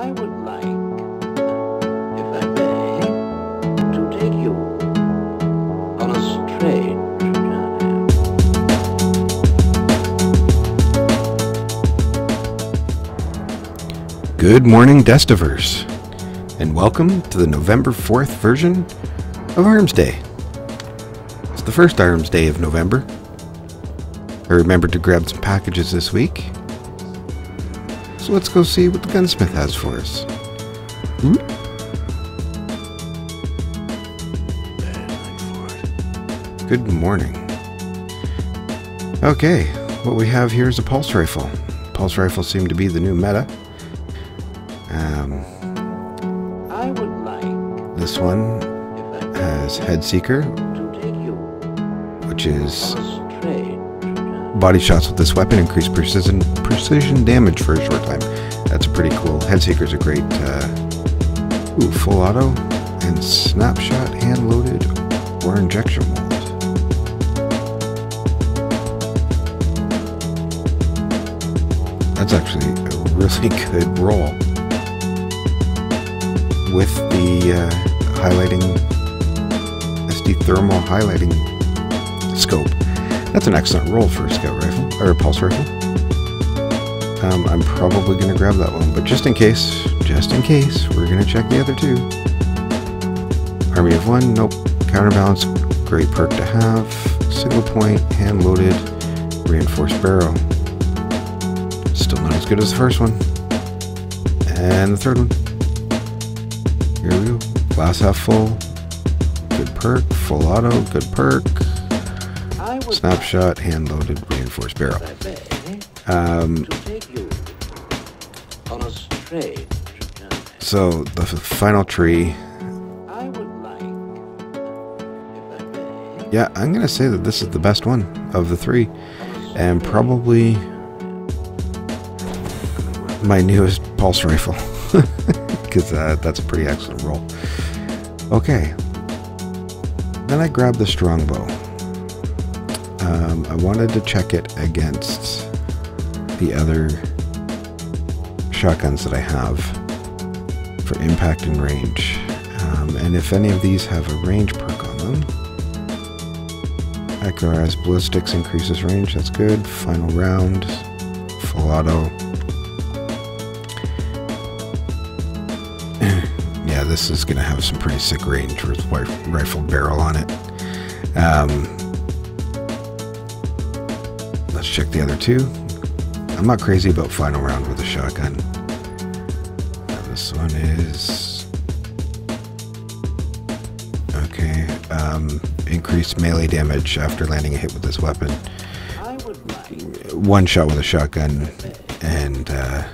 I would like, if I may, to take you on a strange journey. Good morning, Destiverse, and welcome to the November 4th version of Arms Day. It's the first Arms Day of November. I remembered to grab some packages this week. So let's go see what the gunsmith has for us. Hmm? Good morning. Okay, what we have here is a pulse rifle. Pulse rifles seem to be the new meta. Um, I would like, this one if I may, has Head Seeker, to take you which is body shots with this weapon increase precision precision damage for a short time. That's pretty cool. Head Seeker's a great uh, ooh, full auto and snapshot hand loaded or injection mold. That's actually a really good roll with the uh, highlighting SD thermal highlighting scope. That's an excellent roll for a scout rifle or a pulse rifle. Um, I'm probably going to grab that one, but just in case, just in case, we're going to check the other two. Army of one, nope. Counterbalance, great perk to have. Single point, hand loaded, reinforced barrel. Still not as good as the first one. And the third one. Here we go. Glass half full. Good perk. Full auto. Good perk. Snapshot. Hand loaded. Reinforced barrel. Um, so the final tree. Yeah, I'm gonna say that this is the best one of the three, and probably my newest pulse rifle, because uh, that's a pretty excellent roll. Okay. Then I grab the strongbow. Um, I wanted to check it against the other shotguns that I have for impact and range. Um, and if any of these have a range perk on them, Accurized ballistics increases range, that's good. Final round, full auto. yeah, this is gonna have some pretty sick range with rifle barrel on it. Um, check the other two. I'm not crazy about final round with a shotgun. Uh, this one is okay. Um, increased melee damage after landing a hit with this weapon. One shot with a shotgun, and uh,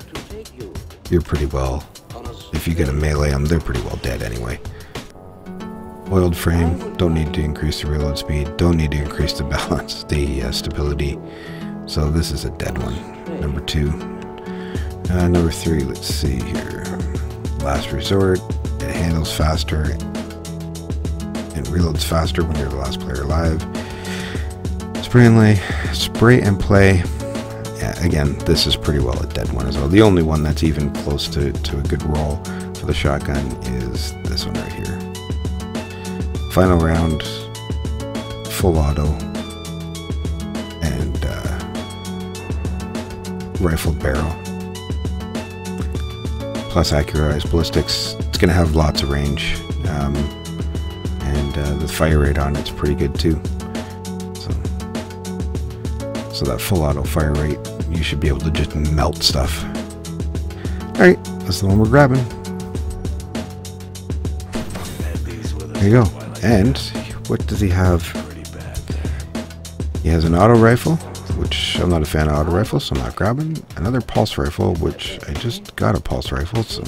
you you're pretty well. If you get a melee them, they're pretty well dead anyway. Oiled frame, don't need to increase the reload speed, don't need to increase the balance, the uh, stability. So this is a dead one. Number two. Uh, number three, let's see here. Last resort, it handles faster and reloads faster when you're the last player alive. Spray and spray and play. Yeah, again, this is pretty well a dead one as well. The only one that's even close to, to a good roll for the shotgun is this one right here. Final round, full auto, rifled barrel. Plus accurized ballistics. It's going to have lots of range. Um, and uh, the fire rate on it's pretty good too. So, so that full auto fire rate, you should be able to just melt stuff. All right, that's the one we're grabbing. There you go. And what does he have? He has an auto rifle, I'm not a fan of auto rifles, so I'm not grabbing. Another pulse rifle, which I just got a pulse rifle, so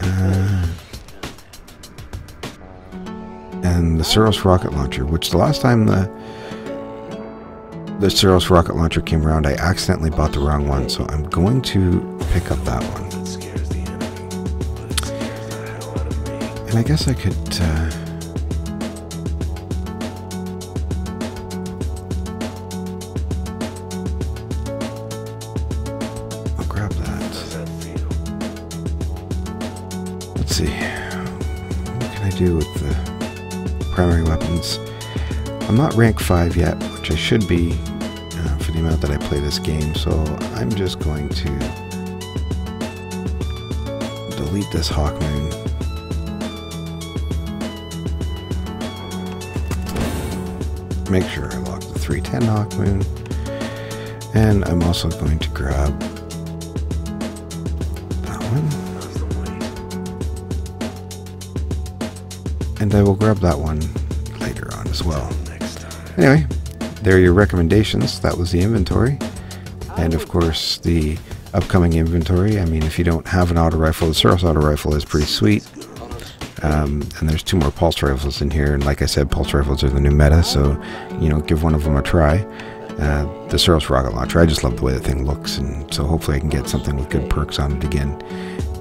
uh, and the Suros rocket launcher, which the last time the the Suros rocket launcher came around, I accidentally bought the wrong one, so I'm going to pick up that one. And I guess I could. Uh, do with the primary weapons? I'm not rank 5 yet, which I should be uh, for the amount that I play this game, so I'm just going to delete this Hawkmoon. Make sure I lock the 310 Hawkmoon. And I'm also going to grab And I will grab that one later on as well. Anyway, there are your recommendations. That was the inventory. And of course, the upcoming inventory. I mean, if you don't have an auto rifle, the Suros auto rifle is pretty sweet. Um, and there's two more pulse rifles in here. And like I said, pulse rifles are the new meta, so, you know, give one of them a try. Uh, the Suros rocket launcher, I just love the way the thing looks, and so hopefully I can get something with good perks on it again.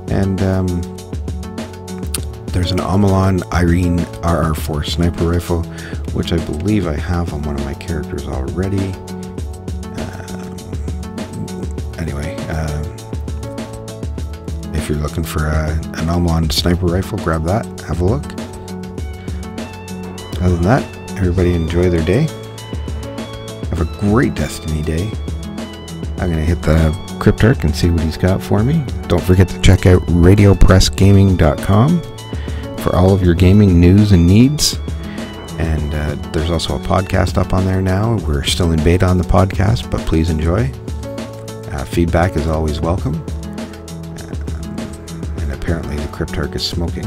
And um, there's an Omolon Eirene RR4 sniper rifle, which I believe I have on one of my characters already. Um, anyway, uh, if you're looking for a, an Omolon sniper rifle, grab that, have a look. Other than that, everybody enjoy their day. Have a great Destiny day. I'm going to hit the Cryptarch and see what he's got for me. Don't forget to check out radiopressgaming.com for all of your gaming news and needs. And uh, there's also a podcast up on there now. We're still in beta on the podcast, but please enjoy. Uh, feedback is always welcome. Um, and apparently the Cryptarch is smoking.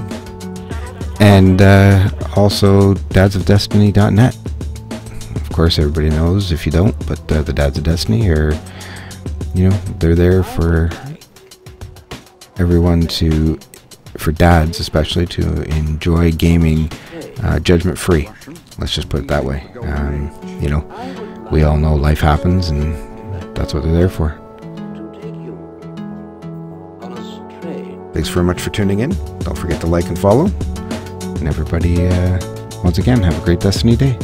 And uh, also dadsofdestiny.net. Of course, everybody knows if you don't, but uh, the Dads of Destiny are, you know, they're there for everyone to, for dads especially, to enjoy gaming uh, judgment free. Let's just put it that way. Um, you know, we all know life happens, and that's what they're there for. Thanks very much for tuning in. Don't forget to like and follow. And everybody, uh, once again, have a great Destiny day.